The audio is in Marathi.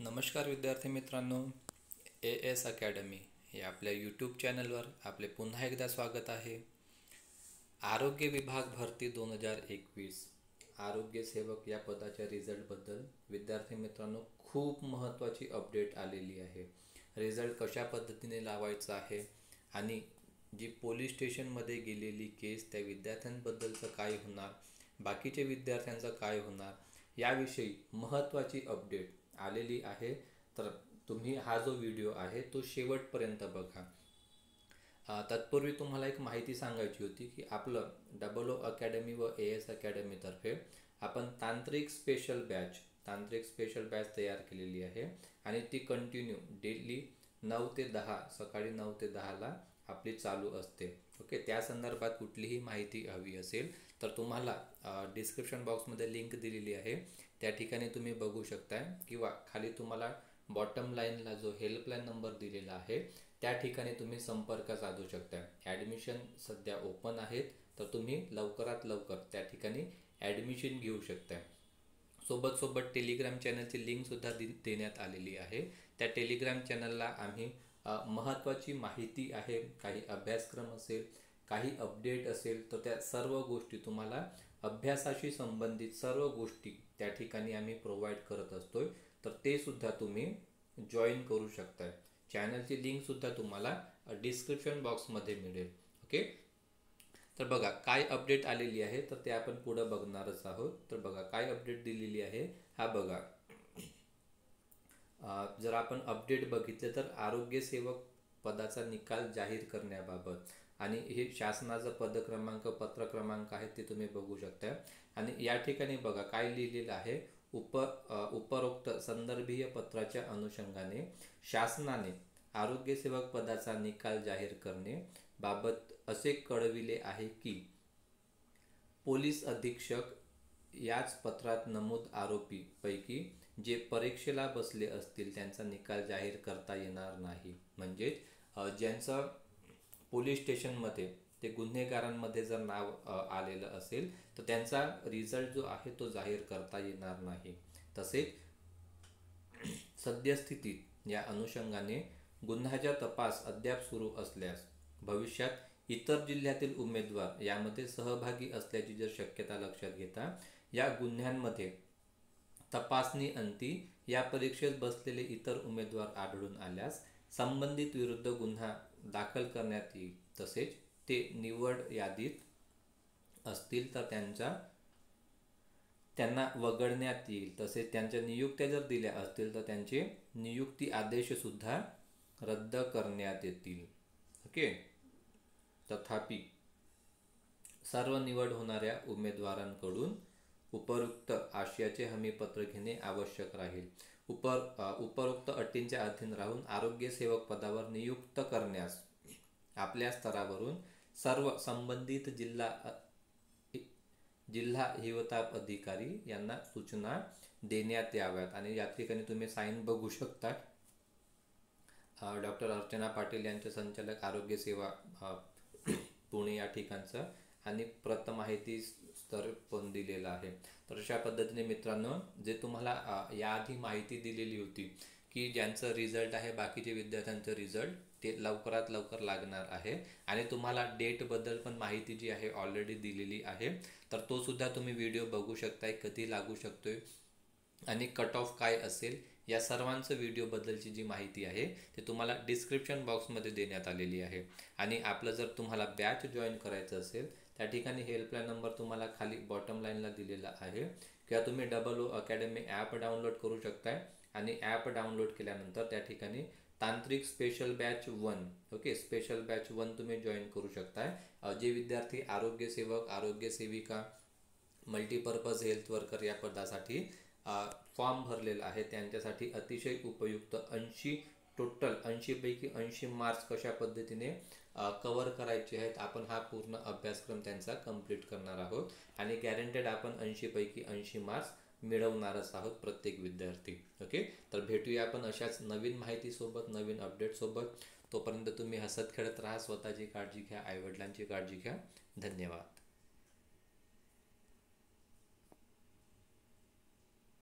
नमस्कार विद्यार्थी मित्रांनो ए एस अकॅडमी या आपल्या यूट्यूब चॅनलवर आपले पुन्हा एकदा स्वागत आहे. आरोग्य विभाग भरती दोन हजार एकवीस. आरोग्य सेवक या पदाच्या रिझल्टबद्दल विद्यार्थी मित्रांनो खूप महत्त्वाची अपडेट आलेली आहे. रिझल्ट कशा पद्धतीने लावायचा आहे आणि जी पोलीस स्टेशनमध्ये गेलेली केस त्या विद्यार्थ्यांबद्दलचं काय होणार बाकीचे विद्यार्थ्यांचं काय होणार याविषयी महत्त्वाची अपडेट आलेली आहे तर तुम्ही हा जो व्हिडिओ आहे तो शेवटपर्यंत बघा. तत्पूर्वी तुम्हाला एक माहिती सांगायची होती की आपलं डबल ओ अकॅडमी व ए एस अकॅडमीतर्फे आपण तांत्रिक स्पेशल बॅच तांत्रिक स्पेशल बॅच तयार केलेली आहे आणि ती कंटिन्यू डेली नऊ ते दहा सकाळी नऊ ते दहाला आपली चालू असते. ओके त्या संदर्भात कुठलीही माहिती हवी असेल तर तुम्हाला डिस्क्रिप्शन बॉक्समध्ये लिंक दिलेली आहे. त्या ठिकाणी तुम्ही बघू शकताय किंवा खाली तुम्हाला बॉटम लाईनला जो हेल्पलाईन नंबर दिलेला आहे त्या ठिकाणी तुम्ही संपर्क साधू शकता ॲडमिशन सध्या ओपन आहेत तर तुम्ही लवकरात लवकर त्या ठिकाणी ॲडमिशन घेऊ शकता सोबत सोबत टेलिग्राम चॅनलची लिंकसुद्धा दि देण्यात आलेली आहे. त्या टेलिग्राम चॅनलला आम्ही महत्त्वाची माहिती आहे काही अभ्यासक्रम असेल काही अपडेट असेल तर त्या सर्व गोष्टी तुम्हाला अभ्यासाशी संबंधित सर्व गोष्टी त्या ठिकाणी आम्ही प्रोव्हाइड करत असतोय. तर ते सुद्धा तुम्ही जॉईन करू शकताय. चॅनलची लिंकसुद्धा तुम्हाला डिस्क्रिप्शन बॉक्समध्ये मिळेल. ओके तर बघा काय अपडेट आलेली आहे तर ते आपण पुढं बघणारच आहोत. तर बघा काय अपडेट दिलेली आहे हा बघा. जर आपण अपडेट बघितले तर आरोग्यसेवक पदाचा निकाल जाहीर करण्याबाबत आणि हे शासनाचं पद क्रमांक पत्र क्रमांक आहे ते तुम्ही बघू शकता. आणि या ठिकाणी बघा काय लिहिलेलं आहे. उप उपरोक्त संदर्भीय पत्राच्या अनुषंगाने शासनाने आरोग्यसेवक पदाचा निकाल जाहीर करणे बाबत असे कळविले आहे की पोलीस अधीक्षक याच पत्रात नमूद आरोपी पैकी जे परीक्षेला बसले असतील त्यांचा निकाल जाहीर करता येणार नाही. म्हणजेच ज्यांचं पोलीस स्टेशनमध्ये ते गुन्हेगारांमध्ये जर नाव आलेलं असेल तर त्यांचा रिझल्ट जो आहे तो जाहीर करता येणार नाही. तसेच सद्यस्थितीत या अनुषंगाने गुन्ह्याचा तपास अद्याप सुरू असल्यास भविष्यात इतर जिल्ह्यातील उमेदवार यामध्ये सहभागी असल्याची जर शक्यता लक्षात घेता या गुन्ह्यांमध्ये तपासणी अंती या परीक्षेत बसलेले इतर उमेदवार आढळून आल्यास संबंधित विरुद्ध गुन्हा दाखल करण्यात येईल. तसेच ते निवड यादीत असतील तर त्यांच्या त्यांना वगळण्यात येईल. तसेच त्यांच्या नियुक्त्या जर दिल्या असतील तर त्यांचे नियुक्ती आदेश सुद्धा रद्द करण्यात येतील. ओके? तथापि सर्व निवड होणाऱ्या उमेदवारांकडून उपयुक्त आशयाचे हमीपत्र घेणे आवश्यक राहील. उपर उपरोक्त अटींच्या अधीन राहून आरोग्य सेवक पदावर नियुक्त करण्यास आपल्या स्तरावरून सर्व संबंधित जिल्हा जिल्हा हिवताप अधिकारी यांना सूचना देण्यात याव्यात. आणि या ठिकाणी तुम्ही साईन बघू शकता. डॉक्टर अर्चना पाटील यांचे संचालक आरोग्य सेवा पुणे या ठिकाणचं आणि प्रत माहिती स्तर पण दिलेलं आहे. तर अशा पद्धतीने मित्रांनो जे तुम्हाला याआधी माहिती दिलेली होती की ज्यांचं रिझल्ट आहे बाकीचे विद्यार्थ्यांचं रिझल्ट ते लवकरात लवकर लागणार आहे. आणि तुम्हाला डेटबद्दल पण माहिती जी आहे ऑलरेडी दिलेली आहे. तर तो सुद्धा तुम्ही व्हिडिओ बघू शकताय कधी लागू शकतोय. आणि कट ऑफ काय असेल या सर्वांचं व्हिडिओबद्दलची जी माहिती आहे ते तुम्हाला डिस्क्रिप्शन बॉक्समध्ये देण्यात आलेली आहे. आणि आपलं जर तुम्हाला बॅच जॉईन करायचं असेल त्या ठिकाणी हेल्पलाईन नंबर तुम्हाला खाली बॉटम लाईनला दिलेला आहे. किंवा तुम्ही double O academy app download करू शकताय. आणि ॲप डाउनलोड केल्यानंतर त्या ठिकाणी तांत्रिक special batch one okay special batch one तुम्ही जॉईन करू शकताय. जे विद्यार्थी आरोग्य सेवक आरोग्य सेविका मल्टीपर्पज हेल्थ वर्कर या पदासाठी फॉर्म भरलेला आहे. त्यांच्यासाठी अतिशय उपयुक्त ऐंशी टोटल ऐंशीपैकी ऐंशी मार्क्स कशा पद्धतीने कवर करायचे आहेत आपण हा पूर्ण अभ्यासक्रम त्यांचा कंप्लीट करणार आहोत. आणि गॅरंटेड आपण ऐंशीपैकी ऐंशी मार्क्स मिळवणारच आहोत प्रत्येक विद्यार्थी. ओके तर भेटूया आपण अशाच नवीन माहितीसोबत नवीन अपडेटसोबत तोपर्यंत तुम्ही हसत खेळत राहा स्वतःची काळजी घ्या आईवडिलांची काळजी घ्या. धन्यवाद.